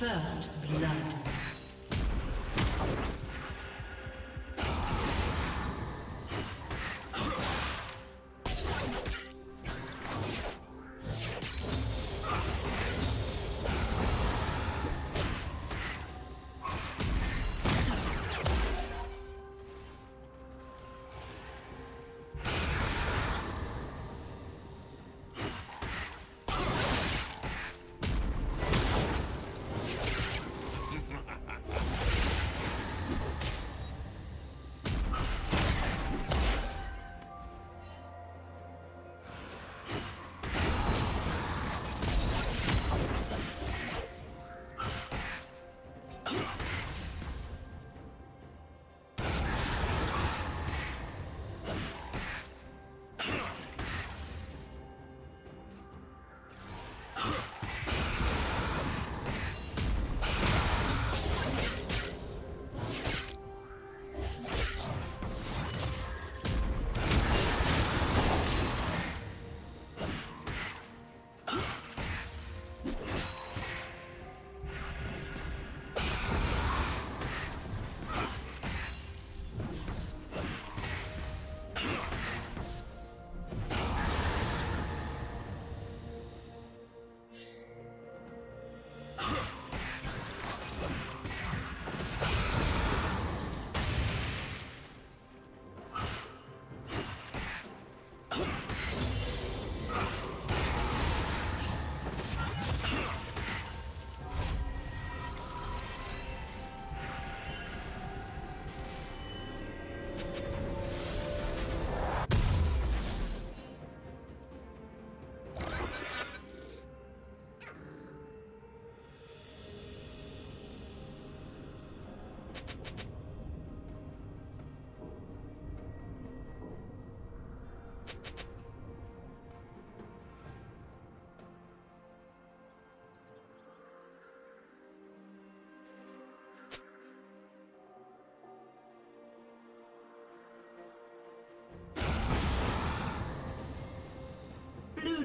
First blood.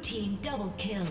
Team double kill.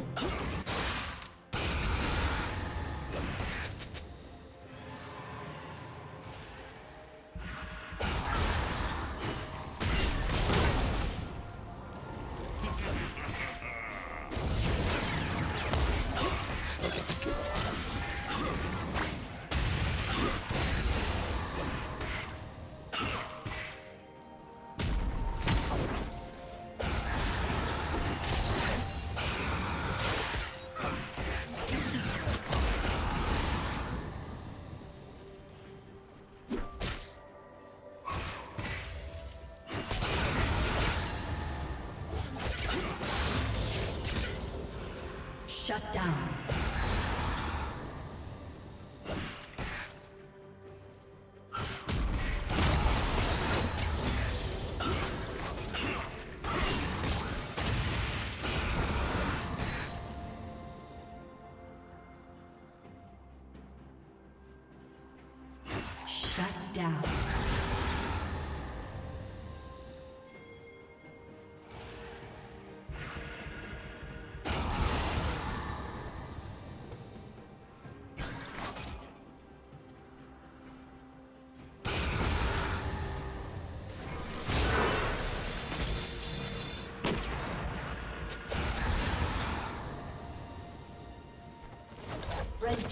Shut down.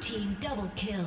Team double kill.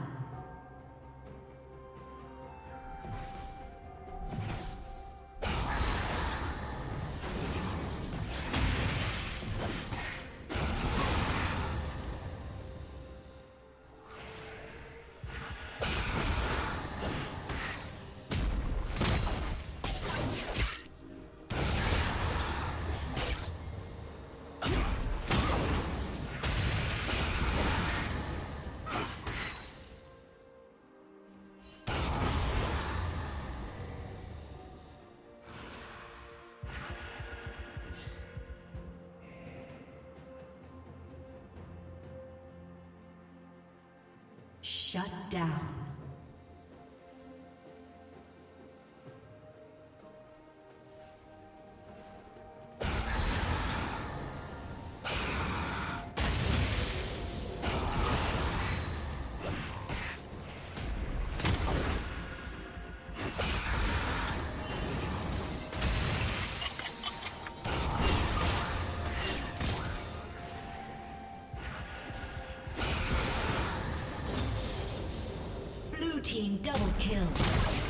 Shut down. Team double kill.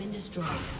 Been destroyed.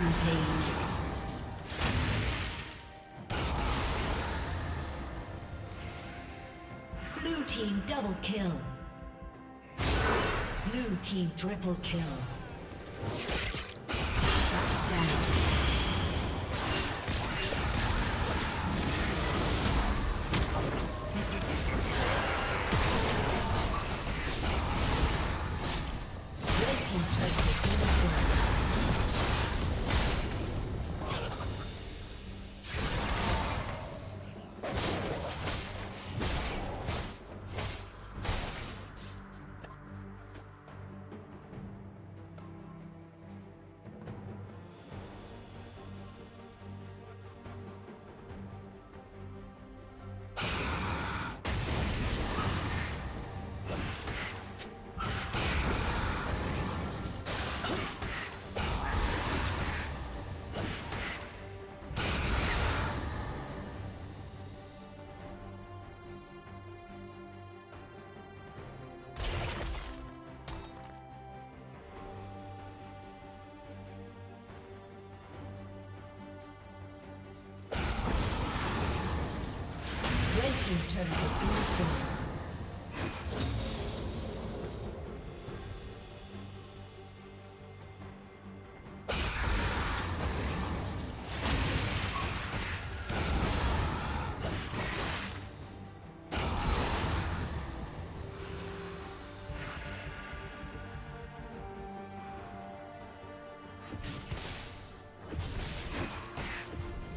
Rampage. Blue team double kill. Blue team triple kill. Shut down.